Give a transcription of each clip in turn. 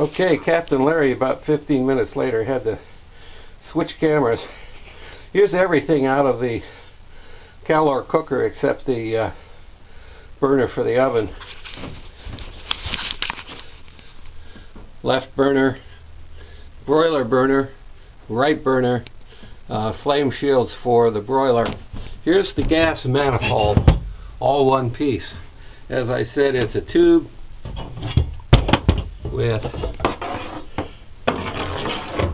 Okay, Captain Larry, about 15 minutes later, had to switch cameras. Here's everything out of the Calor cooker except the uh, burner for the oven. Left burner, broiler burner, right burner, uh, flame shields for the broiler. Here's the gas manifold, all one piece. As I said, it's a tube with.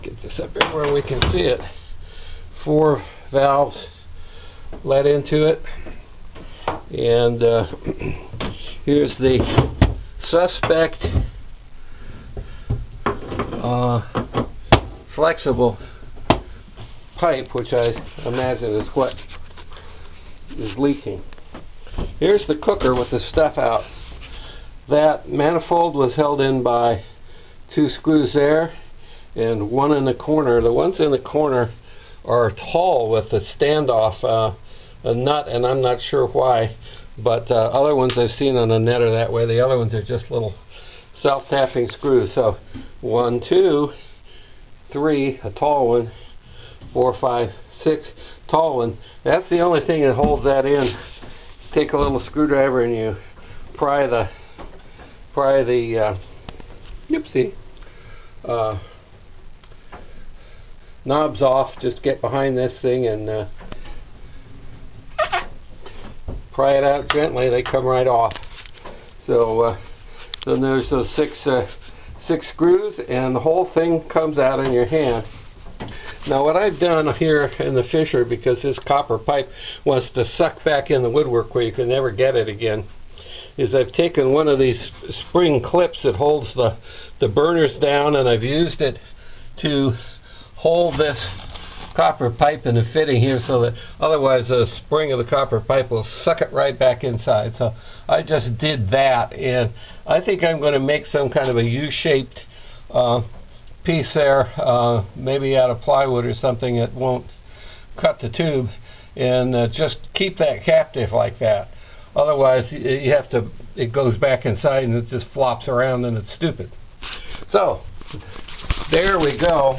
Get this up here where we can see it. Four valves let into it. And uh, here's the suspect uh, flexible pipe which I imagine is what is leaking. Here's the cooker with the stuff out that manifold was held in by two screws there and one in the corner. The ones in the corner are tall with a standoff uh, a nut and I'm not sure why but uh, other ones I've seen on a net are that way. The other ones are just little self-tapping screws. So one, two, three, a tall one, four, five, six, tall one. That's the only thing that holds that in. Take a little screwdriver and you pry the pry the uh, oopsie uh, knobs off just get behind this thing and uh, pry it out gently they come right off. So uh, then there's those six uh, six screws and the whole thing comes out in your hand. Now what I've done here in the Fisher because this copper pipe wants to suck back in the woodwork where you can never get it again is I've taken one of these spring clips that holds the, the burners down and I've used it to hold this copper pipe in the fitting here so that otherwise the spring of the copper pipe will suck it right back inside. So I just did that and I think I'm going to make some kind of a U-shaped uh, piece there, uh, maybe out of plywood or something that won't cut the tube and uh, just keep that captive like that. Otherwise, you have to, it goes back inside and it just flops around and it's stupid. So, there we go.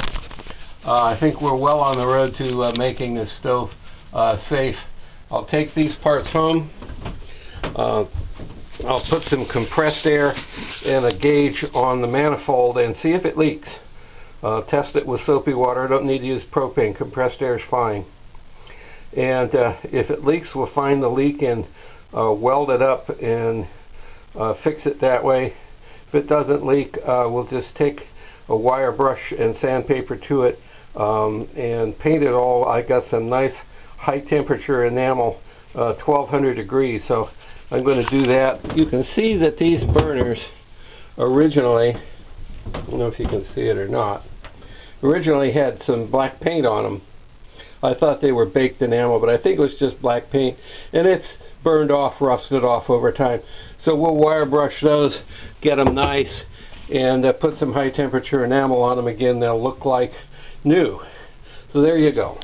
Uh, I think we're well on the road to uh, making this stove uh, safe. I'll take these parts home. Uh, I'll put some compressed air and a gauge on the manifold and see if it leaks. Uh, test it with soapy water. I don't need to use propane. Compressed air is fine. And uh, if it leaks, we'll find the leak and uh, weld it up and uh, fix it that way. If it doesn't leak, uh, we'll just take a wire brush and sandpaper to it um, and paint it all. I got some nice high temperature enamel, 1200 uh, degrees, so I'm going to do that. You can see that these burners originally, I don't know if you can see it or not, originally had some black paint on them. I thought they were baked enamel, but I think it was just black paint. And it's burned off, rusted off over time. So we'll wire brush those, get them nice, and uh, put some high temperature enamel on them again. They'll look like new. So there you go.